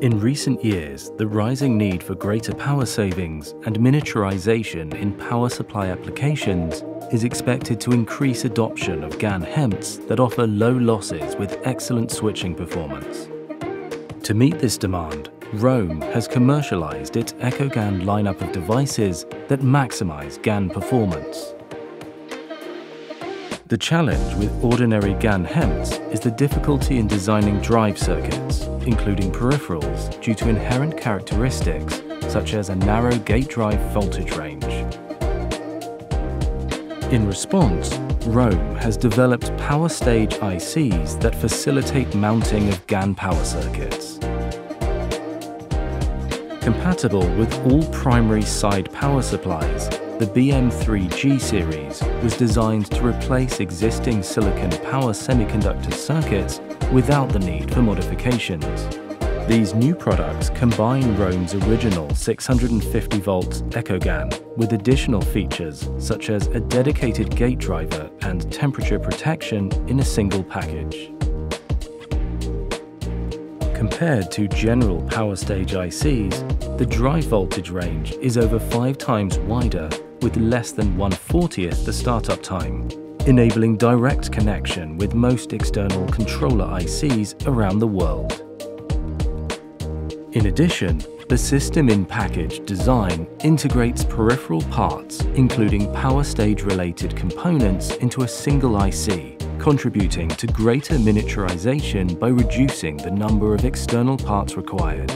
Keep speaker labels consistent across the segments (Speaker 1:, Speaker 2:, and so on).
Speaker 1: In recent years, the rising need for greater power savings and miniaturization in power supply applications is expected to increase adoption of GaN HEMTs that offer low losses with excellent switching performance. To meet this demand, Rohm has commercialized its EcoGaN lineup of devices that maximize GaN performance. The challenge with ordinary GaN HEMTs is the difficulty in designing drive circuits, including peripherals, due to inherent characteristics such as a narrow gate drive voltage range. In response, Rohm has developed power stage ICs that facilitate mounting of GaN power circuits. Compatible with all primary side power supplies, the BM3G series was designed to replace existing silicon power semiconductor circuits without the need for modifications. These new products combine Rohm's original 650 volts EcoGaN with additional features such as a dedicated gate driver and temperature protection in a single package. Compared to general power stage ICs, the drive voltage range is over five times wider with less than 1/40th the startup time, enabling direct connection with most external controller ICs around the world. In addition, the system-in-package design integrates peripheral parts, including power stage-related components, into a single IC, contributing to greater miniaturization by reducing the number of external parts required.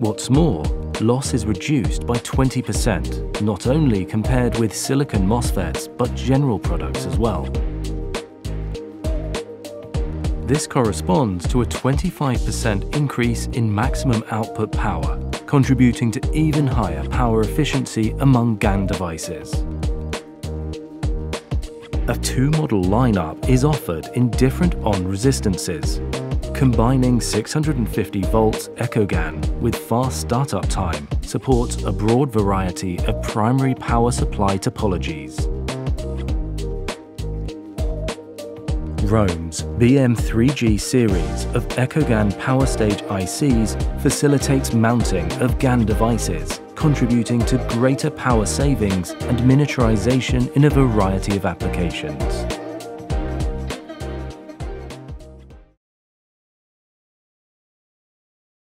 Speaker 1: What's more, loss is reduced by 20%, not only compared with silicon MOSFETs, but general products as well. This corresponds to a 25% increase in maximum output power, contributing to even higher power efficiency among GaN devices. A two-model lineup is offered in different on resistances, Combining 650 volts EcoGaN with fast startup time supports a broad variety of primary power supply topologies. Rohm's BM3G series of EcoGaN power stage ICs facilitates mounting of GaN devices, contributing to greater power savings and miniaturization in a variety of applications.